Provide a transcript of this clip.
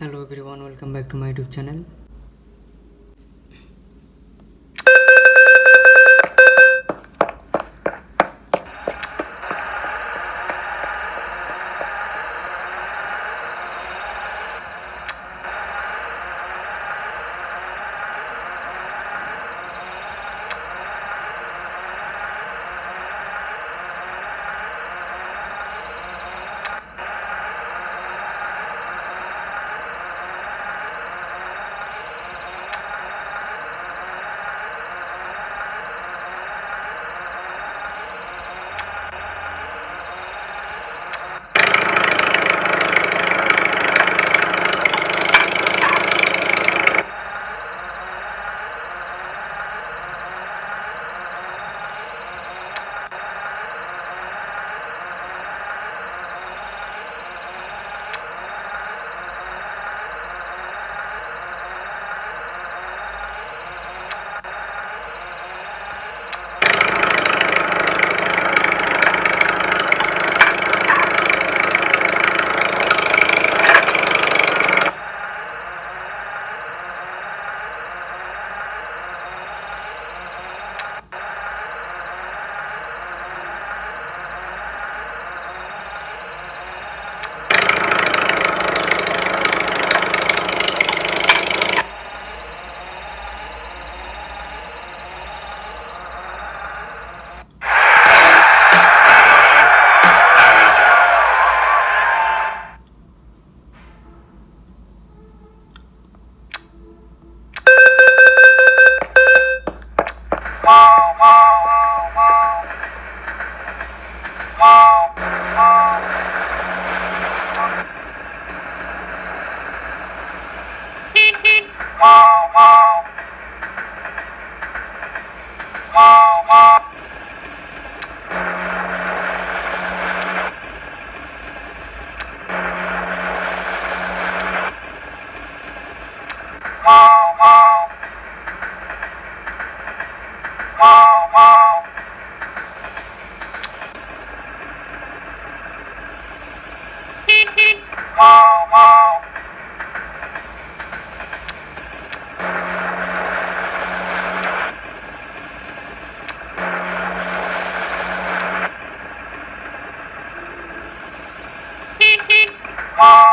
hello everyone welcome back to my youtube channel Oh.